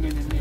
no, no, no.